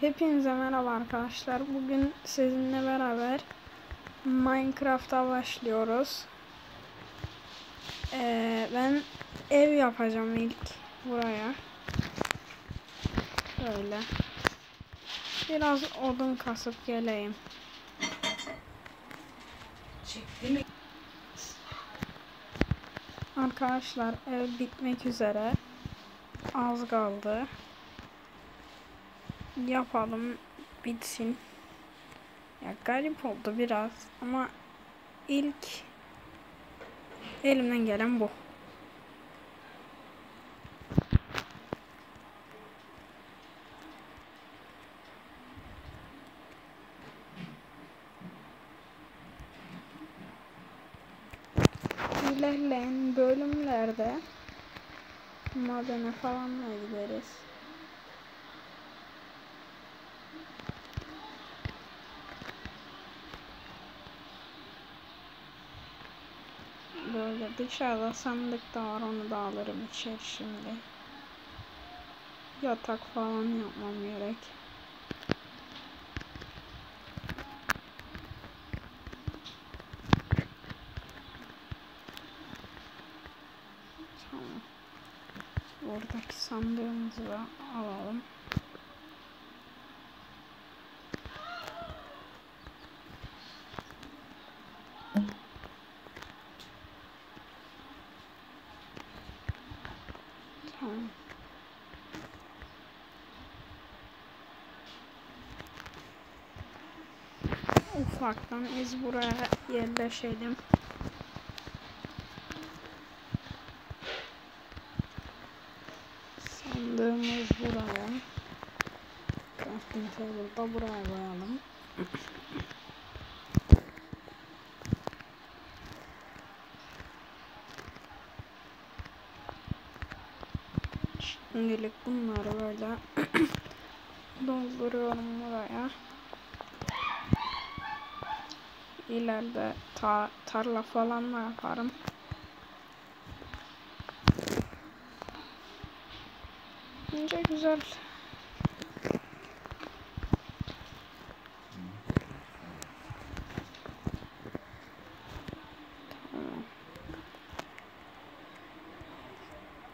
Hepinize merhaba arkadaşlar. Bugün sizinle beraber Minecraft'a başlıyoruz. Ee, ben ev yapacağım ilk buraya. Böyle. Biraz odun kasıp geleyim. Arkadaşlar ev bitmek üzere. Az kaldı. Yapalım bitsin. Ya garip oldu biraz ama ilk elimden gelen bu. İlerleyen bölümlerde madene falan da gideriz. Böyle dışarıda sandık da var onu da alırım içeri şimdi. Yatak falan yapmam gerek. Tamam. Oradaki sandığımızı da alalım. Tamam. Ufaktan iz buraya yerleşelim. Sandığımız buraya. Table da buraya koyalım. Şimdilik bunları böyle dolduruyorum buraya. İleride ta tarla falan da yaparım. Bence güzel.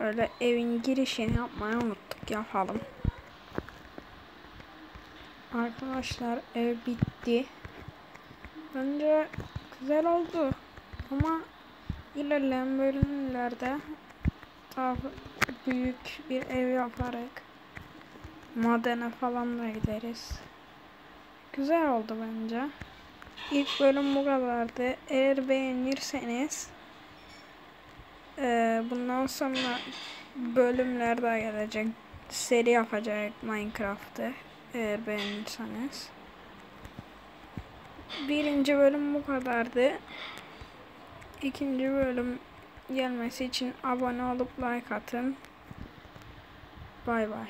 Öyle evin girişini yapmayı unuttuk yapalım. Arkadaşlar ev bitti. Bence güzel oldu. Ama ilerleyen bölümlerde daha büyük bir ev yaparak madene falan da gideriz. Güzel oldu bence. İlk bölüm bu kadardı. Eğer beğenirseniz bundan sonra bölümler daha gelecek. Seri yapacak Minecraft'ı. Eğer beğenirseniz. Birinci bölüm bu kadardı. İkinci bölüm gelmesi için abone olup like atın. Bay bay.